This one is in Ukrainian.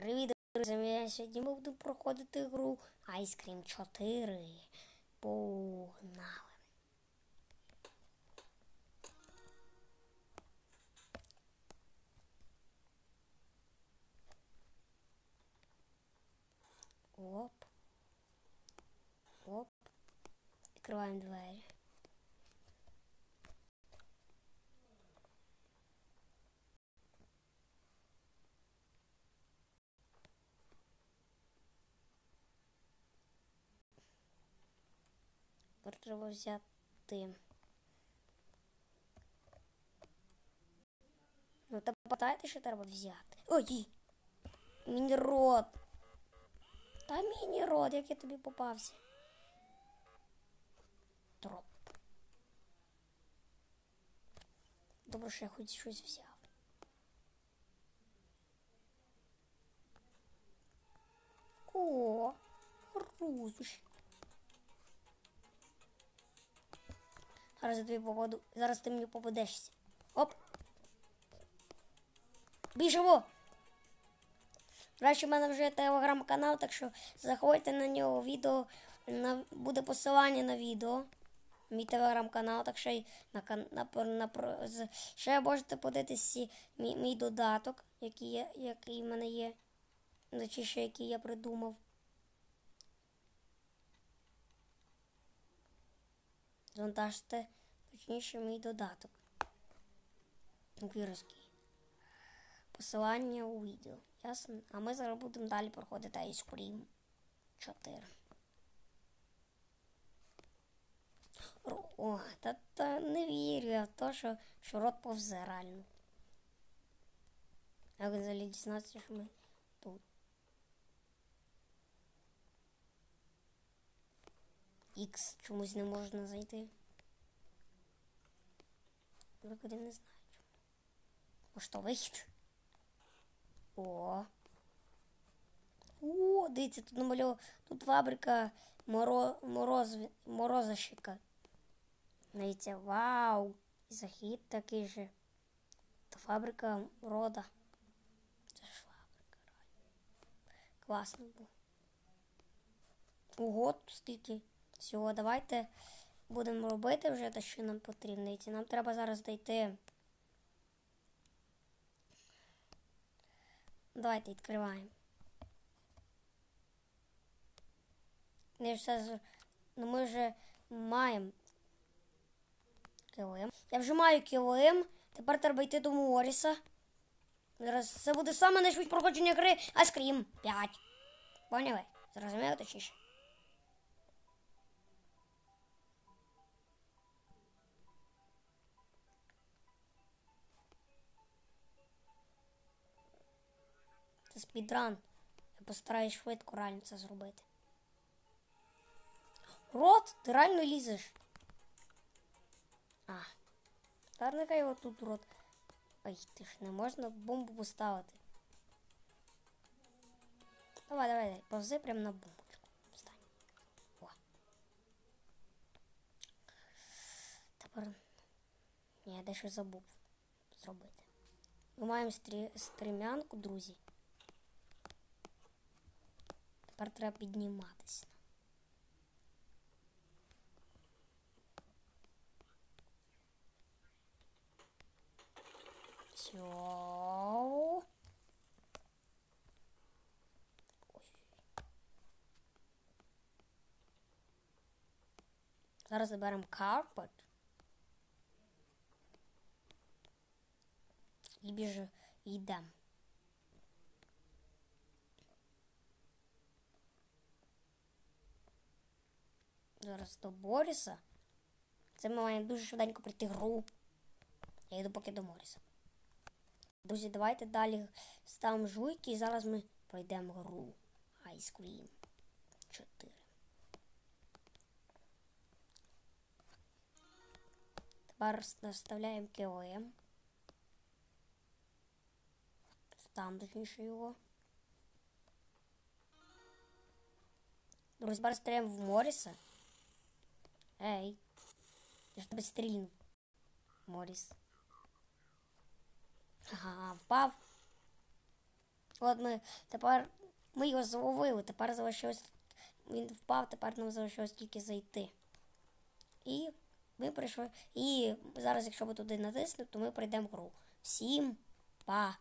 Привіт, друзі! Я сьогодні буду проходити гру Ice Cream 4. Погнали! Оп. Оп. Відкриваємо двері. Тепер треба взяти. Ну, та пам'ятаєте, що треба взяти? Ой! Міні-рот! Та міні-рот, як я тобі попався. Троп. Добре, що я хоч щось взяв. О, розуш. Зараз я тобі попаду. Зараз ти мені попадешся. Оп. Біжимо! Речі, в мене вже телеграм-канал, так що заходьте на нього відео. На, буде посилання на відео. Мій телеграм-канал, так що на, на, на, на, ще можете подивитися мій, мій додаток, який, є, який в мене є. Ну, Чи ще який я придумав. Завантажте точніше мій додаток. Вірусський. Посилання у відео. Ясно? А ми зараз будемо далі проходити Ice Cream 4. О, та, та не вірю я в те, що, що рот повзе реально. Як взагалі дізнатися, що ми тут. Х чомусь не можна зайти. Виходи не знаю. Може то вихід? О. О, дивіться, тут намальовано. Тут фабрика моро... мороз... морозощика. Дивіться, вау! І захід такий же. Та фабрика рода. Це ж фабрика, реально. Класно було. Ого, тут скільки всього. Давайте будемо робити вже те, що нам потрібно. Дивіться, нам треба зараз дійти. Давайте відкриваємо. Не все. Ну ми вже маємо килим. Я вже маю килим. Тепер треба йти до Моріса. Зараз це буде саме найшвидше проходження гри Ice Scream 5. Поняли? Зрозуміло точніше? Це speedrun. Я постараюсь швидко реально це зробити. Род, ти реально лізеш. А. Тепер нехай його тут Род. Ай, ти ж не можна бомбу поставити. Давай, давай, давай. Повзи прямо на бомбочку. Встань. О. Тепер. Ні, я дещо забув зробити. Ми маємо стрі... стрімянку, друзі. Тепер треба підніматися. Все. Зараз заберемо карпет. І біж йдемо. Зараз до Боріса. Це ми маємо дуже швиденько пройти гру. Я йду поки до Моріса. Друзі, давайте далі ставимо жуйки і зараз ми пройдемо гру Ice Cream 4. Тепер наставляємо КОМ. Там точніше його. Друзі, зараз стріляємо в Моріса. Ей, я ж тебе стрільну. Моріс. Ага, впав. От ми тепер ми його зловили, тепер залишилось. Впав, тепер нам залишилось тільки зайти. І ми прийшли. І зараз, якщо ви туди натиснете, то ми пройдемо гру. Всім па!